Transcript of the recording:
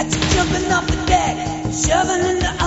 Got you jumping off the deck, shoving in the